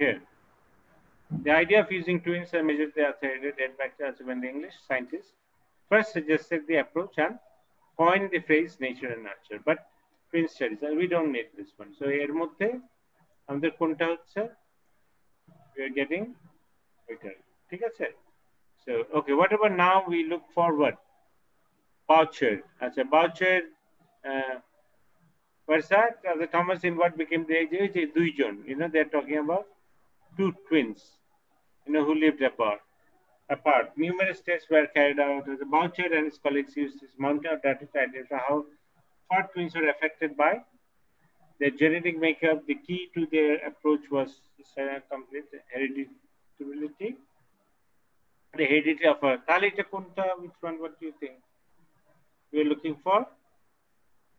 here. The idea of using twins and measure the authority dates back to when the English scientists first suggested the approach and coined the phrase nature and nurture. But twin studies, we don't need this one. So এর মধ্যে আমাদের কোনটা হচ্ছে we are getting better. ঠিক আছে? So okay, whatever now we look forward. Boucher. আচ্ছা Boucher uh, what's that? Uh, the Thomas in what became the age? দুইজন. You know, they're talking about two twins, you know, who lived apart. Apart, numerous tests were carried out. The Boucher and his colleagues used this mountain of data to identify how far twins were affected by their genetic makeup. The key to their approach was complete hereditability. The heredity of a Talita Kunta, which one, what do you think? We're looking for?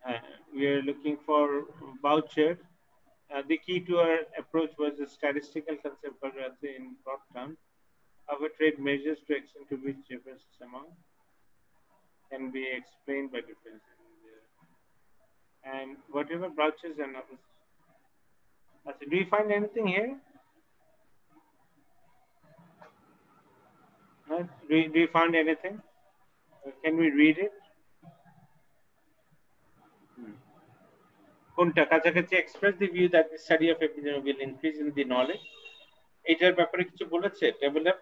Uh, we are looking for Boucher. Uh, the key to our approach was a statistical concept in broad terms Our trade measures to extent to which differences among can be explained by differences. And whatever branches and others. Do you find anything here? Do, you, do you find anything? Can we read it? কোনটা কাছাকাছি express the view that the study of epidemiology increase in the knowledge এটার ব্যাপারে কিছু বলেছে? Table of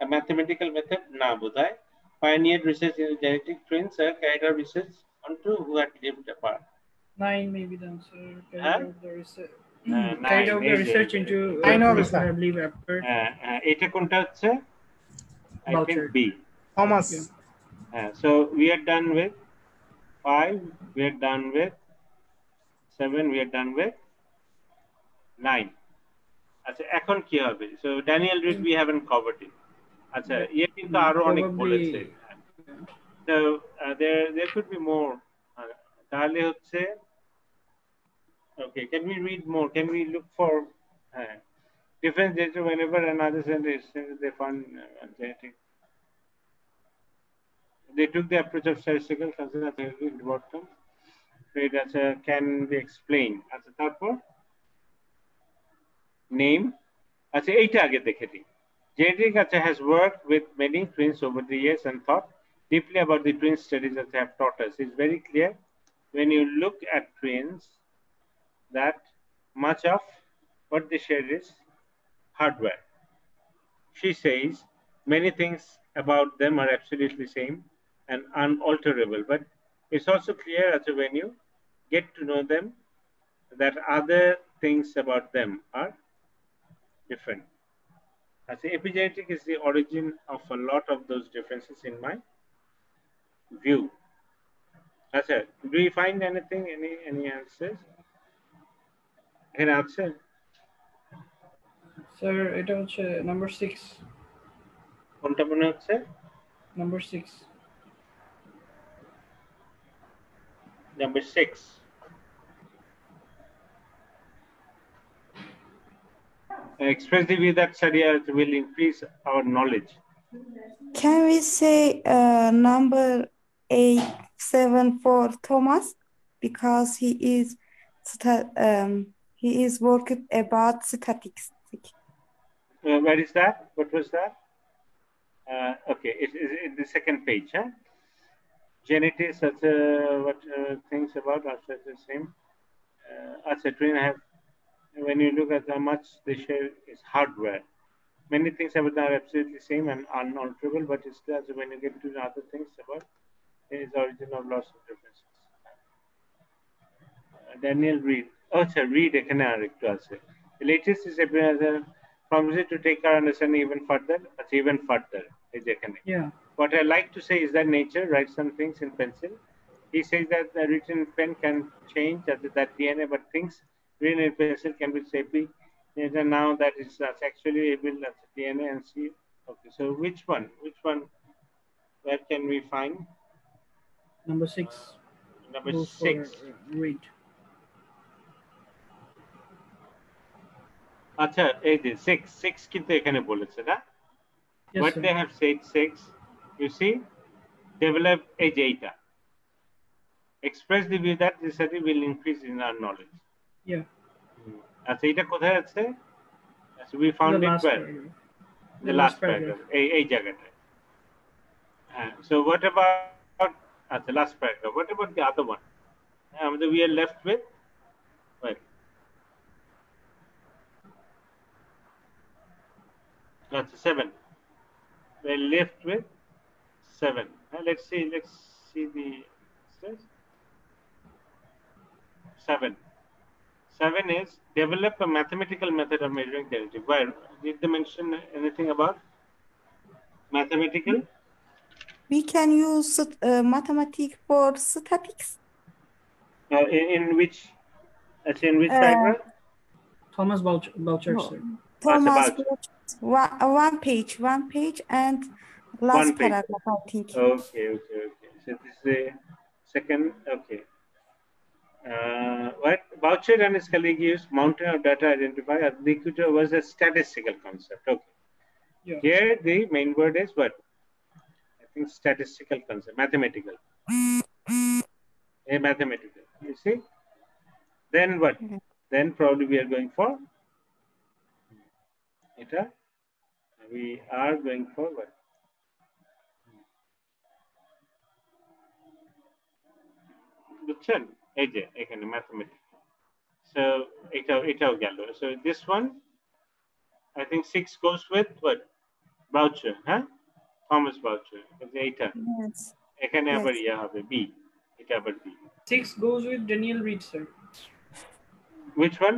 mathematical method না বোধহয় pioneer research in genetic trends R character research on to who had deem the par nine maybe the answer এটা কোনটা হচ্ছে? B Thomas হ্যাঁ so we done with five we are done with seven we are done with nine আচ্ছা এখন কি হবে so Daniel Reed we haven't covered it আচ্ছা ইয়ে কিন্তু আরো অনেক Probably- বলেছে so uh, there there could be more uh, তাহলে হচ্ছে okay can we read more can we look for uh, different data whenever another sentence they found uh, genetic they took the approach of statistical consideration in bottom trade as a can be explained আচ্ছা তারপর name আচ্ছা এইটা আগে দেখে দিই genetic আচ্ছা has worked with many twins over the years and thought deeply about the twin studies that they have taught us it's very clear when you look at twins that much of what they share is hardware she says many things about them are absolutely same and unalterable. But it's also clear as to when you get to know them that other things about them are different. As epigenetic is the origin of a lot of those differences in my view. That's it. Do you find anything, any any answers? Any answer? Sir, এটা হচ্ছে number six. কোনটা মনে হচ্ছে? Number six. Number six. Express the that study will increase our knowledge. Can we say uh, number eight seven for Thomas because he is um, he is working about statistics. Uh, where is that? What was that? Uh, okay, it is in the second page. Huh? Genetics, that's uh, what uh, things about are the same. Uh, as a twin have, when you look at how much they share is hardware. Many things about are absolutely same and unalterable, but it's still when you get to the other things about it is origin of loss of differences. Uh, Daniel Reed. Oh, sir, Reed economic to us. The latest is a uh, promise to take our understanding even further, but even further is. Yeah. What I like to say is that nature writes some things in pencil. He says that the written pen can change that, that DNA, but things written in pencil can be safely. And now that is that's actually able at DNA and see. Okay, so which one? Which one? Where can we find? Number six. Number Go for, six. uh, read. আচ্ছা এই যে six six কিন্তু এখানে বলেছে না Yes, what sir. they have said six you see develop এই যে এইটা express the view that this study will increase in our knowledge Yeah. আচ্ছা এটা কোথায় আছে So we found the it last where? paragraph. The last paragraph. এই এই জায়গাটায় হ্যাঁ so what about আচ্ছা last paragraph what about the other one হ্যাঁ আমাদের we are left with what আচ্ছা seven we're left with seven Uh, let's see let's see the says seven seven is develop a mathematical method of measuring derivative where did they mention anything about mathematical We can use uh, mathematics for statics. uh, in, in which in which Uh, paragraph Thomas Boucher, Boucher No. sir. Thomas about- Boucher, one, one page, one page, and last One page. paragraph, I think. okay okay okay so this is a second okay uh, what Boucher and his colleague used, mountain of data identifier, executor was a statistical concept. Okay. Yeah. Here the main word is what? I think statistical concept, mathematical. A mathematical, you see? Then what? Mm-hmm. Then probably we are going for eta. We are going for what? Buchan. এই যে এখানে mathematics so এটাও এটাও গেল so this one I think six goes with what voucher হ্যাঁ Thomas voucher এইটা Yes. এখানে Yes. আবার ইয়ে হবে বি এটা আবার B Six goes with Daniel Reed, sir. which one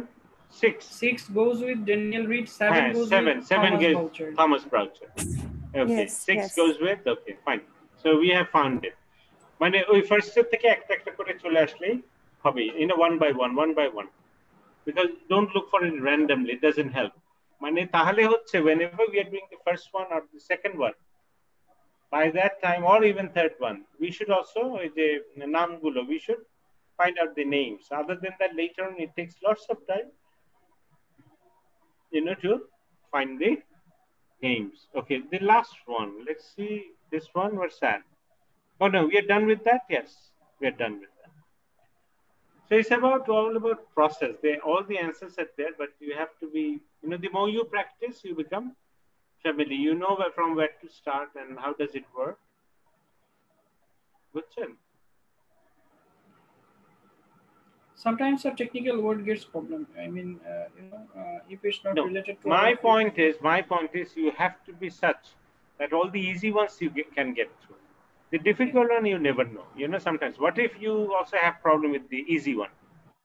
six Six goes with Daniel Reed. Seven হ্যাঁ goes seven with seven Thomas goes Boucher. Thomas Boucher okay Yes, six yes. goes with okay fine so we have found it মানে ওই first step থেকে একটা একটা করে চলে আসলেই হবে in one by one one by one because don't look for it randomly it doesn't help মানে তাহলে হচ্ছে whenever we are doing the first one or the second one by that time or even third one we should also ওই যে নামগুলো we should find out the names. Other than that, later on, it takes lots of time, you know, to find the names. Okay, the last one. Let's see this one. What's that? Oh no, we are done with that. Yes, we are done with that. So it's about all about process. They all the answers are there, but you have to be, you know, the more you practice, you become familiar. You know where, from where to start and how does it work. Good, sir. Sometimes a technical word gets problem. I mean, uh, you know, uh, if it's not No, related to my point is my point is you have to be such that all the easy ones you get, can get through the difficult one you never know you know sometimes what if you also have problem with the easy one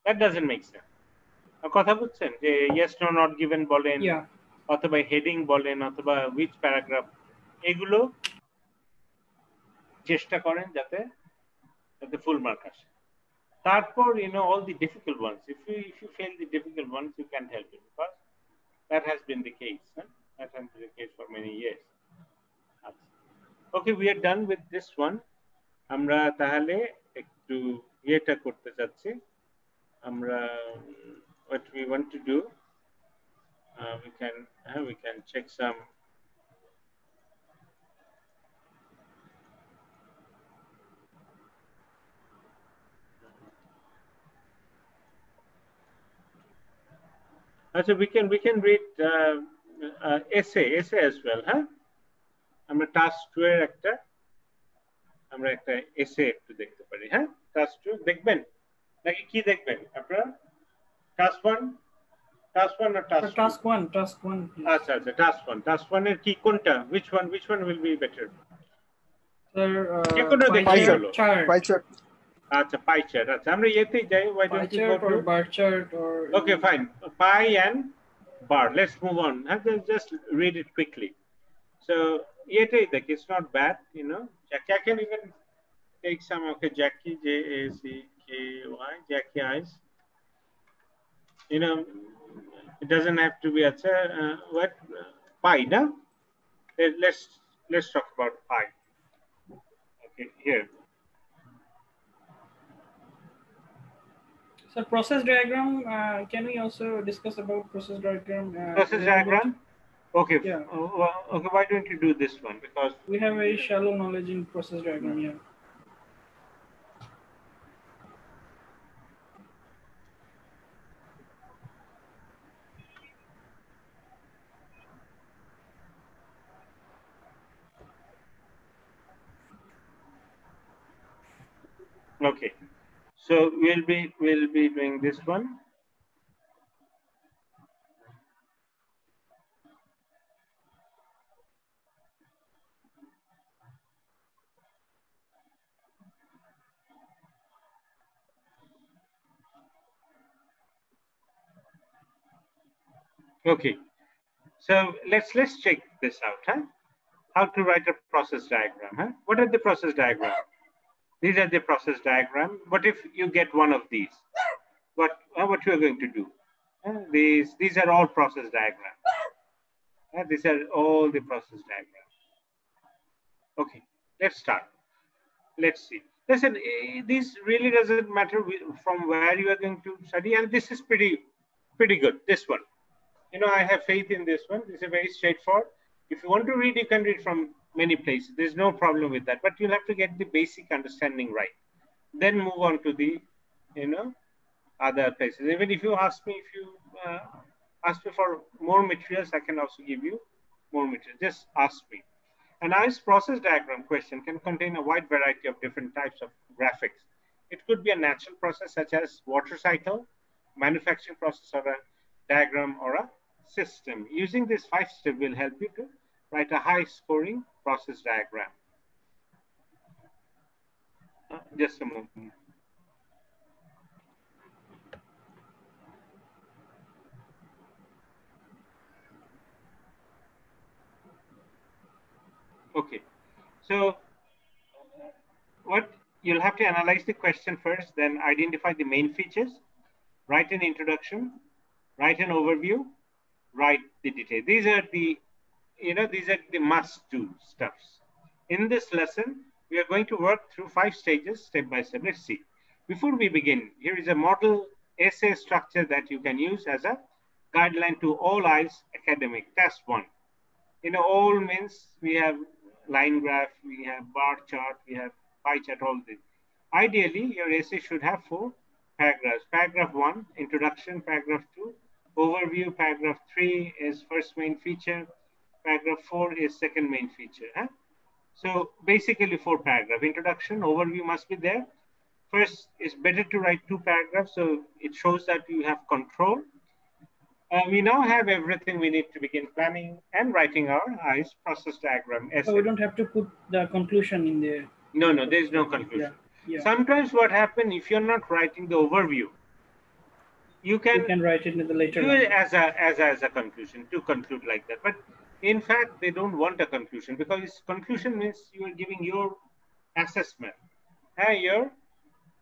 that doesn't make sense কথা বুঝছেন যে yes no not given বলেন Yeah. অথবা heading বলেন অথবা which paragraph এগুলো চেষ্টা করেন যাতে যাতে ফুল মার্ক আসে তারপর you know all the difficult ones if you if you fail the difficult ones you can't help it because that has been the case huh? that has been the case for many years আচ্ছা। okay we are done with this one আমরা তাহলে একটু ইয়েটা করতে চাচ্ছি আমরা উম, what we want to do uh, we can uh, we can check some Also, we can we can read uh, uh, essay essay as well, huh? আমরা task two এর একটা আমরা একটা এসে একটু দেখতে পারি হ্যাঁ টাস্ক টু দেখবেন নাকি কি দেখবেন আপনারা টাস্ক ওয়ান টাস্ক ওয়ান না Uh, task task one, task one. please. আচ্ছা আচ্ছা টাস্ক ওয়ান টাস্ক ওয়ান এর কি কোনটা which one which one will be better Sir, uh, যে কোনো pie দেখাই chart, হলো। chart, Pie chart. আচ্ছা পাই চার্ট আচ্ছা আমরা ইয়েতেই যাই why pie don't we go chart or to bar chart or. Okay, fine. Pi and bar. Let's move on. Huh? Just, just read it quickly. So, yet it's not bad, you know. Jackie, I can even take some. Okay, Jackie, J A C K Y, Jackie eyes. You know, it doesn't have to be a uh, what pi, no? Let- Let's let's talk about pi. Okay, here. So process diagram. Uh, can we also discuss about process diagram? Uh, Process diagram. Okay. Yeah. Uh, okay. Why don't you do this one? Because we have a shallow knowledge in process diagram. Yeah. Okay. So we'll be we'll be doing this one. Okay. So let's let's check this out, huh? How to write a process diagram, huh? What are the process diagram? These are the process diagram. What if you get one of these? What uh, what you are going to do? Uh, these these are all process diagrams. Uh, these are all the process diagrams. Okay, let's start. Let's see. Listen, eh, this really doesn't matter from where you are going to study, and this is pretty pretty good. This one you know, I have faith in this one. This is very straightforward. If you want to read, you can read from many places. There's no problem with that. But you'll have to get the basic understanding right. Then move on to the, you know, other places. Even if you ask me, if you uh, ask me for more materials, I can also give you more materials. Just ask me. An IELTS process diagram question can contain a wide variety of different types of graphics. It could be a natural process such as water cycle, manufacturing process, or a diagram or a system. Using this five step will help you to write a high scoring process diagram. Uh, just a moment. Okay, so what you'll have to analyze the question first, then identify the main features, write an introduction, write an overview, write the detail. These are the, you know, these are the must do stuffs. In this lesson, we are going to work through five stages step by step. Let's see. Before we begin, here is a model essay structure that you can use as a guideline to all IELTS academic. Test one. You know, all means we have line graph, we have bar chart, we have pie chart, all this. Ideally, your essay should have four paragraphs. Paragraph one, introduction. Paragraph two, Overview, paragraph three is first main feature. Paragraph four is second main feature. Huh? So basically four paragraph. Introduction, overview must be there. First, it's better to write two paragraphs so it shows that you have control. Uh, we now have everything we need to begin planning and writing our IELTS process diagram. So we don't have to put the conclusion in there. No, no, there is no conclusion. Yeah. Yeah. Sometimes what happens if you're not writing the overview, you can, you can write it in the later do it as a as a, as a conclusion to conclude like that. But in fact they don't want a conclusion because conclusion means you are giving your assessment uh, your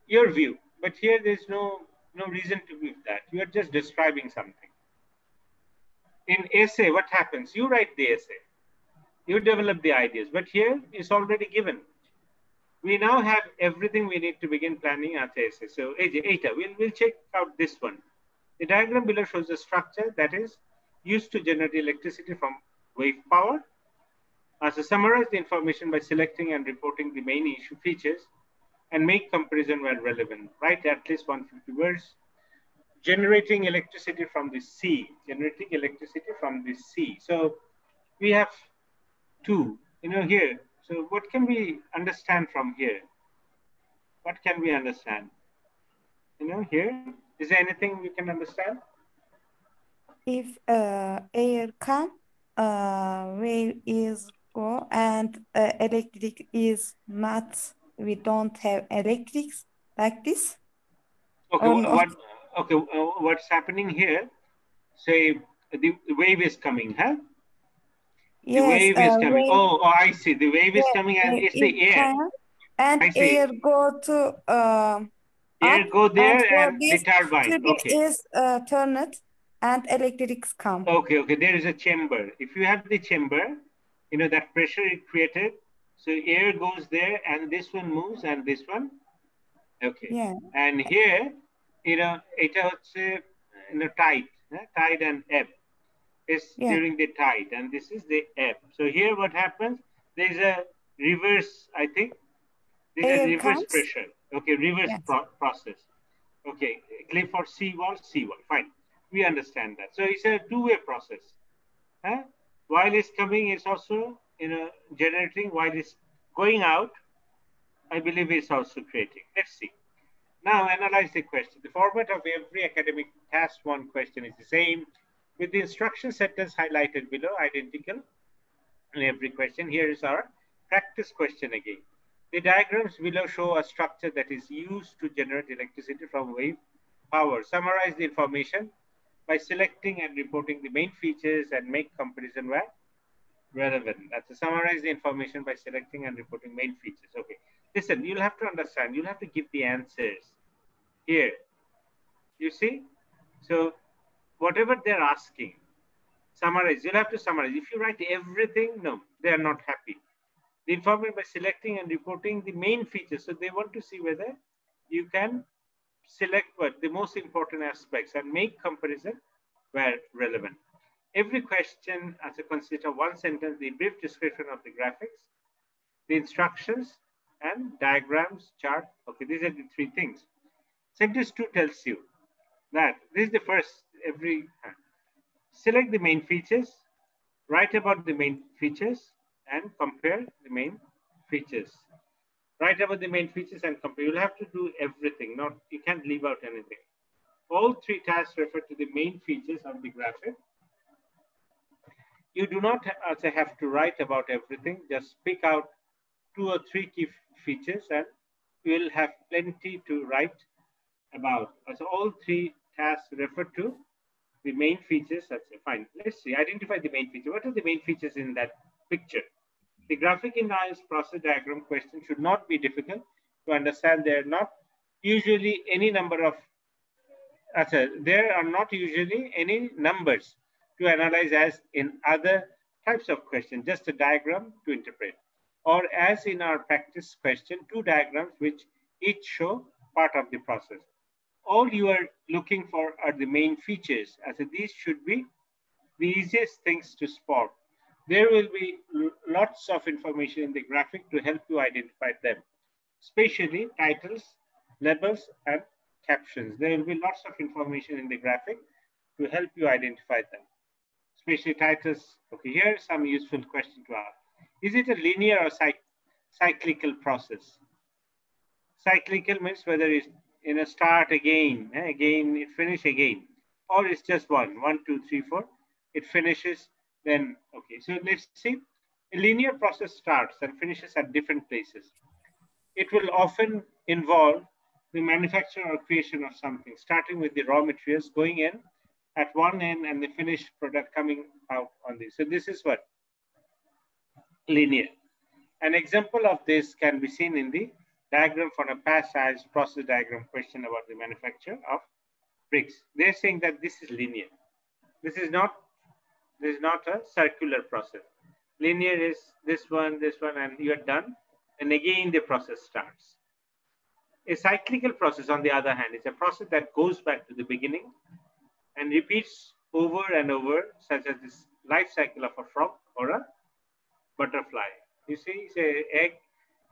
your view. But here there's no no reason to give that. You are just describing something. In essay what happens? You write the essay. You develop the ideas. But here it's already given. We now have everything we need to begin planning our essay. So, Eta, we'll, we'll check out this one. The diagram below shows a structure that is used to generate electricity from wave power. As to summarize the information by selecting and reporting the main issue features and make comparison where relevant. Write at least 150 words. Generating electricity from the sea. Generating electricity from the sea. So we have two, you know, here. So what can we understand from here? What can we understand? You know, here is there anything you can understand? If uh, air come, uh, wave is go, and uh, electric is not, we don't have electrics like this. Okay, what, okay, uh, what's happening here? Say the wave is coming, huh? The Yes, wave is uh, coming. wave, Oh, oh, I see. The wave is coming and it, it's the air. and air go to uh, Air go there and, and the turbine. Okay. is uh, turned and electrics come. Okay, okay. There is a chamber. If you have the chamber, you know, that pressure it created. So air goes there and this one moves and this one. Okay. Yeah. And here, you know, it you know, tide, eh? tide and ebb. It's yeah. during the tide and this is the ebb. So here what happens, there's a reverse, I think, there's a reverse comes. pressure. Okay, reverse Yes. pro- process. Okay, cliff or seawall, seawall. Fine, we understand that. So it's a two-way process. Huh? While it's coming, it's also you know generating. While it's going out, I believe it's also creating. Let's see. Now analyze the question. The format of every academic task one question is the same with the instruction sentence highlighted below identical in every question. Here is our practice question again. The diagrams below show a structure that is used to generate electricity from wave power. Summarize the information by selecting and reporting the main features and make comparison where relevant. That's to summarize the information by selecting and reporting main features. Okay. Listen, you'll have to understand, you'll have to give the answers here. You see? So whatever they're asking, summarize. You'll have to summarize. If you write everything, no, they are not happy. The information by selecting and reporting the main features. So they want to see whether you can select what the most important aspects and make comparison where relevant. Every question has to consider one sentence, the brief description of the graphics, the instructions, and diagrams, chart. Okay, these are the three things. Sentence two tells you that this is the first every uh, select the main features, write about the main features, and compare the main features. Write about the main features and compare. You'll have to do everything. Not you can't leave out anything. All three tasks refer to the main features of the graphic you do not also have to write about everything. Just pick out two or three key features and you will have plenty to write about. So all three tasks refer to the main features. That's fine. Let's see. Identify the main feature. What are the main features in that picture? The graphic in analysis process diagram question should not be difficult to understand. There are not usually any number of, uh, there are not usually any numbers to analyze as in other types of questions, just a diagram to interpret. Or as in our practice question, two diagrams which each show part of the process. All you are looking for are the main features, as these should be the easiest things to spot. There will be lots of information in the graphic to help you identify them, especially titles, labels, and captions. There will be lots of information in the graphic to help you identify them especially titles. Okay, here's some useful question to ask. Is it a linear or cyc cyclical process? Cyclical means whether it's in a start again, eh, again, it finish again, or it's just one, one, two, three, four, it finishes, then, okay. So let's see, a linear process starts and finishes at different places. It will often involve the manufacture or creation of something, starting with the raw materials going in at one end and the finished product coming out on this. So this is what? Linear. An example of this can be seen in the diagram for a past size process diagram question about the manufacture of bricks. They're saying that this is linear. This is not this is not a circular process. Linear is this one, this one, and you're done. And again, the process starts. A cyclical process, on the other hand, is a process that goes back to the beginning and repeats over and over, such as this life cycle of a frog or a butterfly. You see, it's a egg,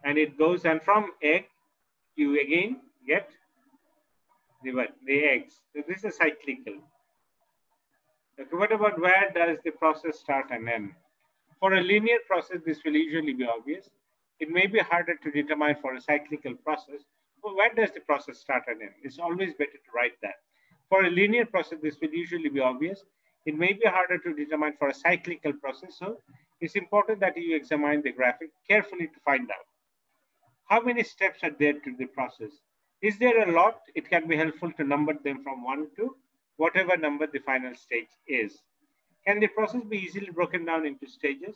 and it goes, and from egg, you again get the? The eggs. So this is cyclical. What about where does the process start and end? For a linear process, this will usually be obvious. It may be harder to determine for a cyclical process, but where does the process start and end? It's always better to write that. For a linear process, this will usually be obvious. It may be harder to determine for a cyclical process. So it's important that you examine the graphic carefully to find out. How many steps are there to the process? Is there a lot? It can be helpful to number them from one to whatever number the final stage is. Can the process be easily broken down into stages?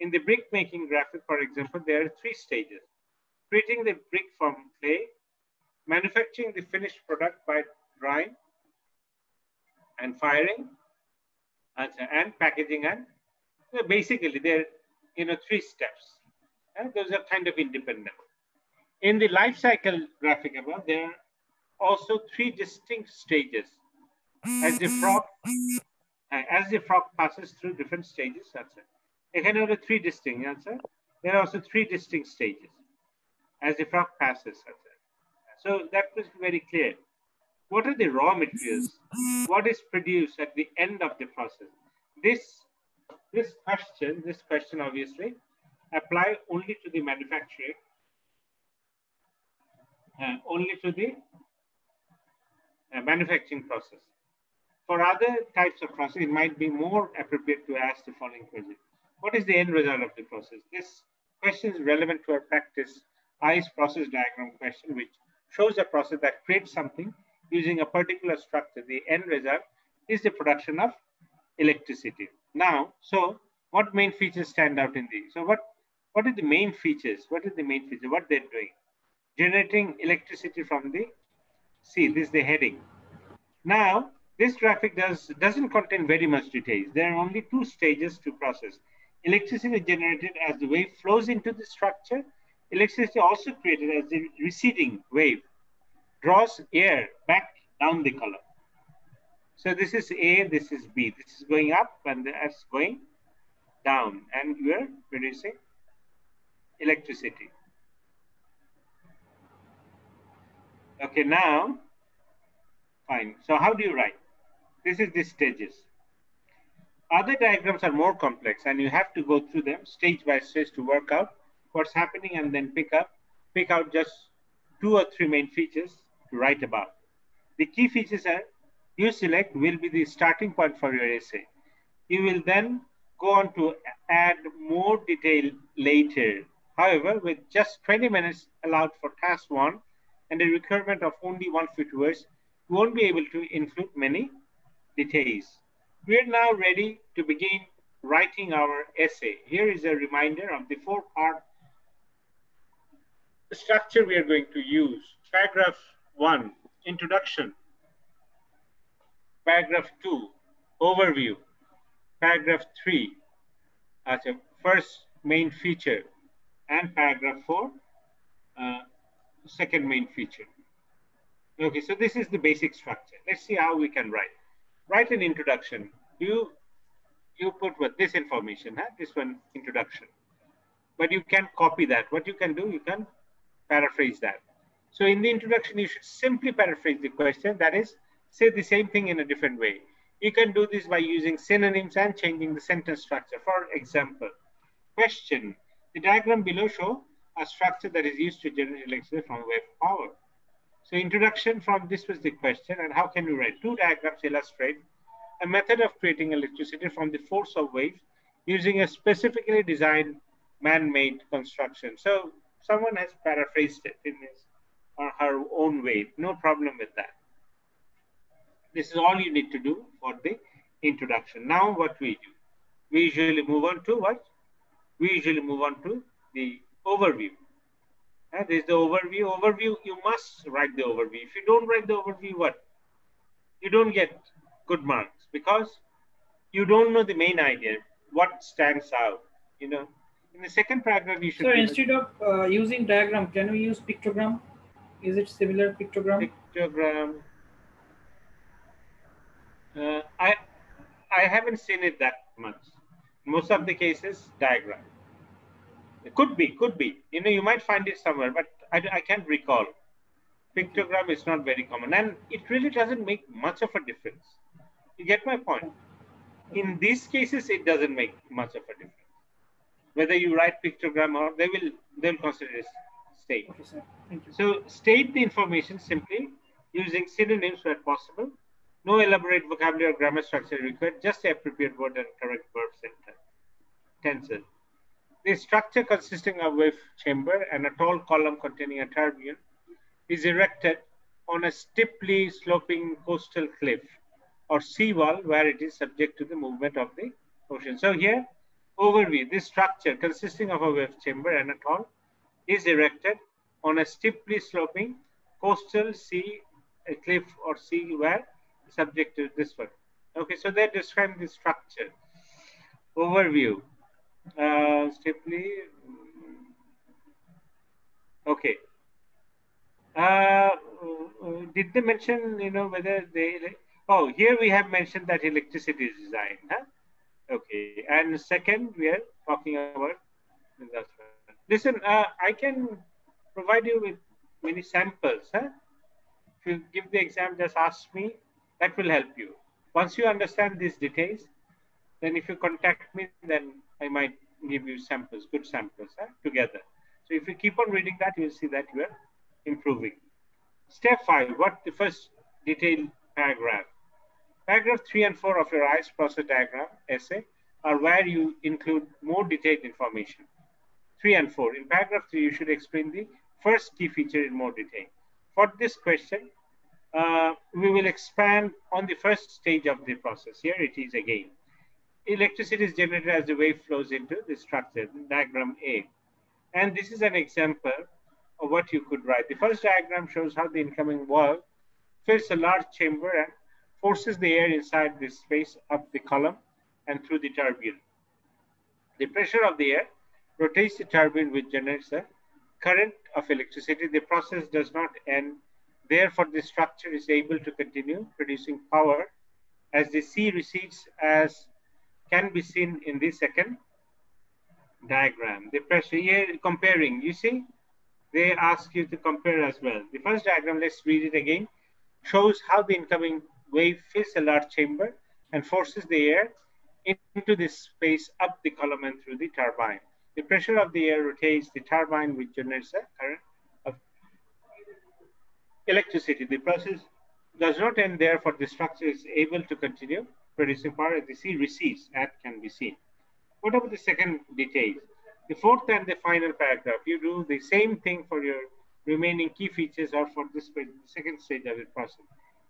In the brick making graphic, for example, there are three stages. Treating the brick from clay, manufacturing the finished product by drying, and firing and, packaging and so basically they're you know three steps and those are kind of independent in the life cycle graphic above there are also three distinct stages as the frog as the frog passes through different stages that's it এখানে হলো three distinct answer there are also three distinct stages as the frog passes that's it so that was very clear what are the raw materials? What is produced at the end of the process? This, this question, this question obviously apply only to the manufacturing uh, only to the uh, manufacturing process. For other types of process, it might be more appropriate to ask the following question. What is the end result of the process? This question is relevant to our practice IELTS process diagram question, which shows a process that creates something using a particular structure. The end result is the production of electricity. Now, so what main features stand out in these? So what, what are the main features? What is the main feature? What they're doing? Generating electricity from the sea. This is the heading. Now, this graphic does, doesn't contain very much details. There are only two stages to process. Electricity is generated as the wave flows into the structure. Electricity also created as the receding wave draws air back down the column. So this is A, this is B. This is going up and that's going down and you are producing electricity. Okay, now, fine. So how do you write? This is the stages. Other diagrams are more complex and you have to go through them stage by stage to work out what's happening and then pick up, pick out just two or three main features to write about. The key features are you select will be the starting point for your essay. You will then go on to add more detail later. However, with just 20 minutes allowed for task one and a requirement of only 150 words, you won't be able to include many details. We are now ready to begin writing our essay. Here is a reminder of the four part structure we are going to use. Paragraph one, introduction. Paragraph two, overview. Paragraph three, as a first main feature. And paragraph four, uh, second main feature. Okay, so this is the basic structure. Let's see how we can write. Write an introduction. You you put what this information, huh? this one introduction. But you can copy that. What you can do, you can paraphrase that. So in the introduction, you should simply paraphrase the question. That is, say the same thing in a different way. You can do this by using synonyms and changing the sentence structure. For example, question. The diagram below show a structure that is used to generate electricity from wave power. So introduction from this was the question and how can you write? Two diagrams illustrate a method of creating electricity from the force of waves using a specifically designed man-made construction. So someone has paraphrased it in his or her own way. No problem with that. This is all you need to do for the introduction. Now what we do? We usually move on to what? We usually move on to the overview. This is the overview. Overview, you must write the overview. If you don't write the overview, what? You don't get good marks because you don't know the main idea, what stands out. You know, in the second paragraph, you should. So instead of uh, using diagram, can we use pictogram? Is it similar pictogram? Pictogram. Uh, I I haven't seen it that much. Most of the cases, diagram. It could be, could be. You know, you might find it somewhere, but I, I can't recall. Pictogram is not very common, and it really doesn't make much of a difference. You get my point? In these cases, it doesn't make much of a difference. Whether you write pictogram or they will they will consider it state. Okay, sir. Thank you. So state the information simply using synonyms where possible. No elaborate vocabulary or grammar structure required, just the appropriate word and correct verb center. Tenses. The structure consisting of a wave chamber and a tall column containing a turbine is erected on a steeply sloping coastal cliff or seawall where it is subject to the movement of the ocean. So here, overview, this structure consisting of a wave chamber and a tall is erected on a steeply sloping coastal sea, cliff or sea where subject to this one. Okay, so they describe the structure. Overview. Uh, steeply. Okay. Uh, did they mention, you know, whether they, oh, here we have mentioned that electricity is designed, huh? Okay. And second, we are talking about. Listen, uh, I can provide you with many samples. Huh? If you give the exam, just ask me. That will help you. Once you understand these details, then if you contact me, then I might give you samples, good samples together. So if you keep on reading that, you'll see that you are improving. Step five, what the first detailed paragraph. Paragraph three and four of your IELTS process diagram essay are where you include more detailed information. Three and four. In paragraph three, you should explain the first key feature in more detail. For this question, uh, we will expand on the first stage of the process. Here it is again. Electricity is generated as the wave flows into the structure, diagram A. And this is an example of what you could write. The first diagram shows how the incoming wall fills a large chamber and forces the air inside this space up the column and through the turbine. The pressure of the air rotates the turbine which generates a current of electricity. The process does not end. Therefore, the structure is able to continue producing power as the sea recedes as can be seen in the second diagram. The pressure here comparing, you see, they ask you to compare as well. The first diagram, let's read it again, shows how the incoming wave fills a large chamber and forces the air into this space up the column and through the turbine. The pressure of the air rotates the turbine, which generates a current of electricity. The process does not end there, for the structure is able to continue sea recedes, as can be seen. What about the second detail? The fourth and the final paragraph, you do the same thing for your remaining key features or for this second stage of the process.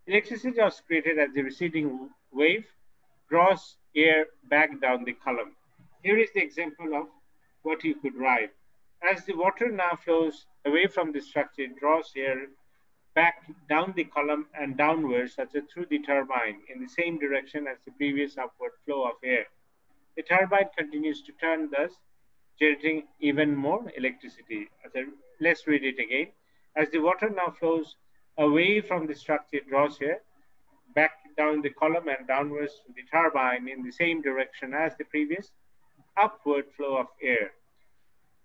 Electricity was created as the receding wave draws air back down the column. Here is the example of what you could write. As the water now flows away from the structure, it draws air back down the column and downwards, such as through the turbine, in the same direction as the previous upward flow of air. The turbine continues to turn, thus generating even more electricity. Let's read it again. As the water now flows away from the structure, it draws air back down the column and downwards to the turbine in the same direction as the previous upward flow of air.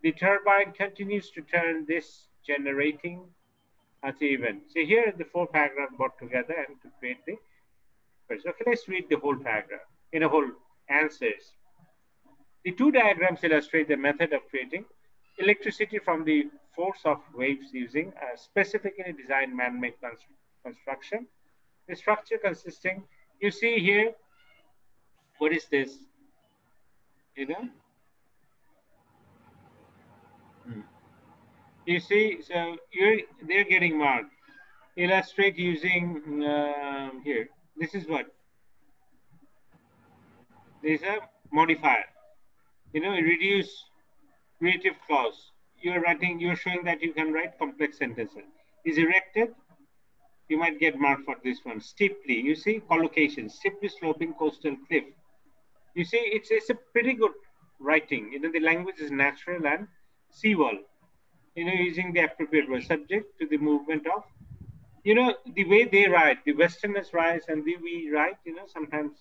The turbine continues to turn this generating event. So here the four paragraphs brought together and to create the first. Okay, let's read the whole paragraph in a whole answers. The two diagrams illustrate the method of creating electricity from the force of waves using a specifically designed man-made construction. The structure consisting, you see here, what is this? You know? You see, so you're, they're getting marked. Illustrate using uh, here. This is what? This is a modifier. You know, reduce creative clause. You're writing, you're showing that you can write complex sentences. Is erected, you might get marked for this one. Steeply, you see, collocation, steeply sloping coastal cliff. You see, it's, it's a pretty good writing. You know, the language is natural and seawall. You know, using the appropriate word, subject to the movement of, you know, the way they write, the Westerners write and the we write, you know, sometimes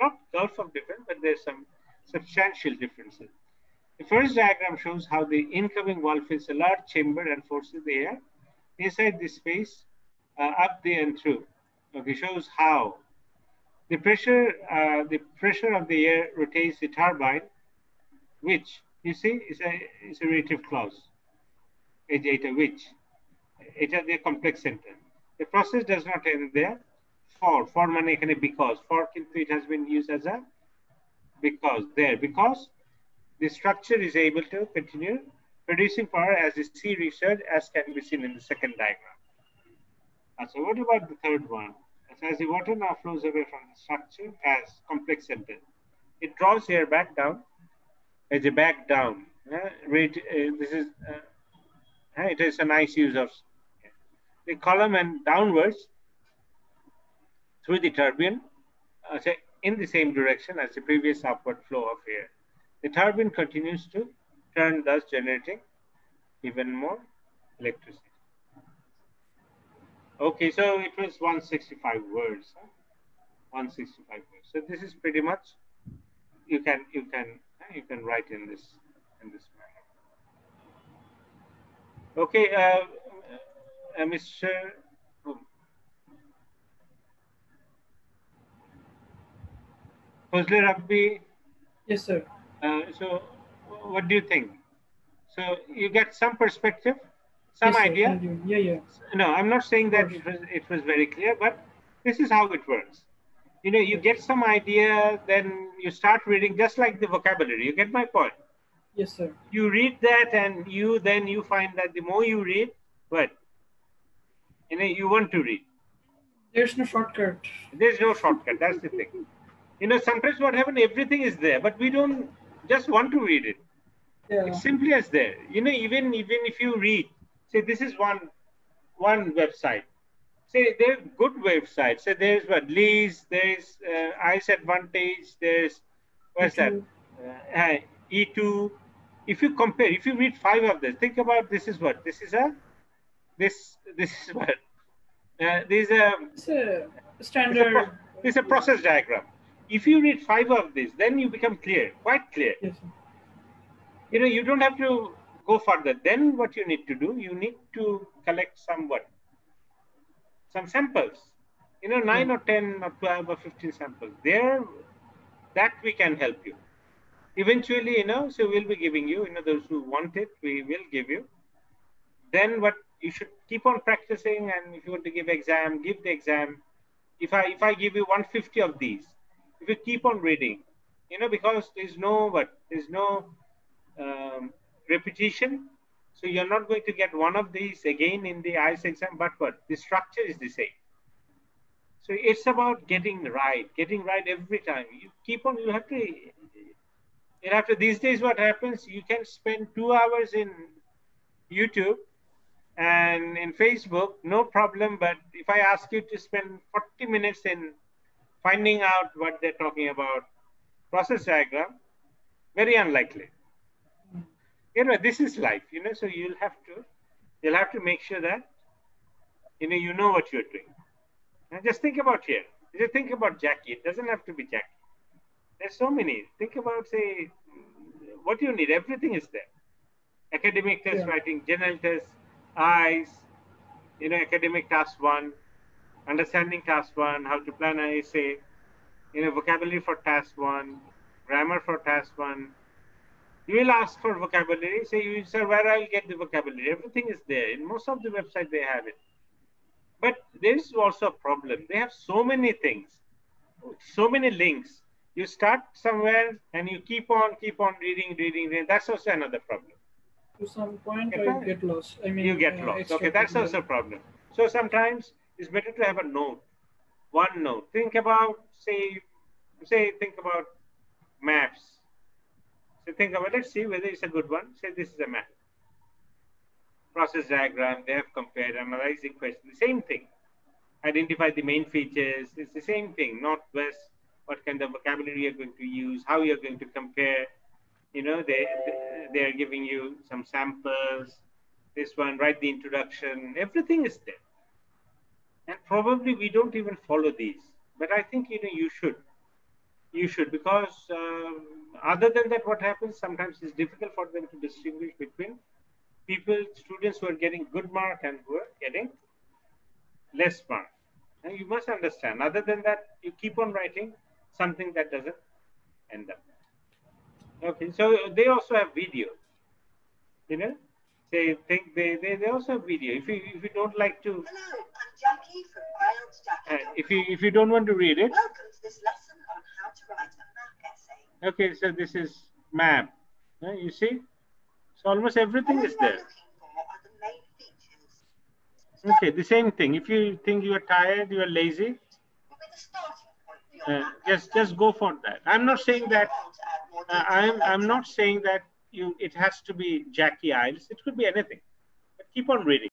not gulf of difference, but there's some substantial differences. The first diagram shows how the incoming wall fills a large chamber and forces the air inside the space uh, up the and through. Okay, shows how the pressure uh, the pressure of the air rotates the turbine, which you see is a is a relative clause. Eta which এটা the complex sentence. The process does not end there. For for মানে এখানে because for কিন্তু it has been used as a because there because the structure is able to continue producing power as the sea research as can be seen in the second diagram. And so what about the third one? As the water now flows away from the structure as complex sentence, it draws air back down as a back down. Uh, rate, uh, this is uh, it is a nice use of the column and downwards through the turbine uh, say in the same direction as the previous upward flow of air. The turbine continues to turn, thus generating even more electricity. Okay, so it was 165 words. Huh? 165 words. So this is pretty much you can you can you can write in this in this. Okay, uh, uh, Mr. Fazle Rabbi. Yes, sir. Uh, so, what do you think? So you get some perspective, some Yes, idea? continue. Yeah, yeah. No, I'm not saying that it was it was very clear, but this is how it works. You know, you get some idea, then you start reading, just like the vocabulary. You get my point. Yes, sir. You read that, and you then you find that the more you read, what you know, you want to read. There's no shortcut. There's no shortcut. That's the thing. You know, sometimes what happens, everything is there, but we don't just want to read it. Yeah. It's simply as there. You know, even even if you read, say this is one one website. Say they're good websites. Say there's what Lee's, there's uh, IELTS Advantage, there's what's that? Uh, E2. If you compare, if you read five of this, think about this is what this is a this this is what uh, this is a It's a it's a, standard. pro- it's a process diagram. If you read five of these, then you become clear, quite clear. Yes. You know, you don't have to go further. Then what you need to do, you need to collect some what? Some samples. You know, nine or ten or twelve or fifteen samples. There, that we can help you. Eventually, you know, so we'll be giving you, you know, those who want it, we will give you. Then what you should keep on practicing and if you want to give exam, give the exam. If I if I give you 150 of these, if you keep on reading, you know, because there's no what there's no um, repetition. So you're not going to get one of these again in the IELTS exam, but what the structure is the same. So it's about getting right, getting right every time. You keep on. You have to. Have to. These days, what happens? You can spend two hours in YouTube and in Facebook, no problem. But if I ask you to spend 40 minutes in finding out what they're talking about, process diagram, very unlikely. You know, this is life, you know, so you'll have to you'll have to make sure that you know you know what you're doing. And just think about here. Just think about Jackie. It doesn't have to be Jackie. There's so many. Think about say what you need. Everything is there. Academic test Yeah. writing, general test, eyes, you know, academic task one, understanding task one, how to plan an essay, you know, vocabulary for task one, grammar for task one. You will ask for vocabulary. Say, you sir, where I'll get the vocabulary? Everything is there. In most of the websites, they have it. But there is also a problem. They have so many things, so many links. You start somewhere and you keep on, keep on reading, reading, reading. That's also another problem. To some point, Get I get lost. I mean, you get uh, lost. Okay, that's also a problem. So sometimes it's better to have a note, one note. Think about, say, say, think about maps. So think about, let's see whether it's a good one. Say this is a map. Process diagram, they have compared, analyzing question, the same thing. Identify the main features, it's the same thing. Northwest, what kind of vocabulary you're going to use, how you're going to compare. You know, they, they are giving you some samples, this one, write the introduction, everything is there. And probably we don't even follow these. But I think, you know, you should. You should, because um, other than that, what happens sometimes it's difficult for them to distinguish between people, students who are getting good mark and who are getting less mark. And you must understand, other than that, you keep on writing something that doesn't end up. Okay, so they also have video. You know, they think they, they, they also have video. If you if you don't like to, Hello, I'm Jackie from uh, if you if you don't want to read it, Welcome to this lesson on how to write a map essay. okay. So this is map. Uh, you see, so almost everything All is there. looking for are the. Okay, the same thing. If you think you are tired, you are lazy, uh, just just go for that. I'm not saying that. Uh, I'm I'm not saying that you it has to be Jackie Iles. It could be anything. But keep on reading.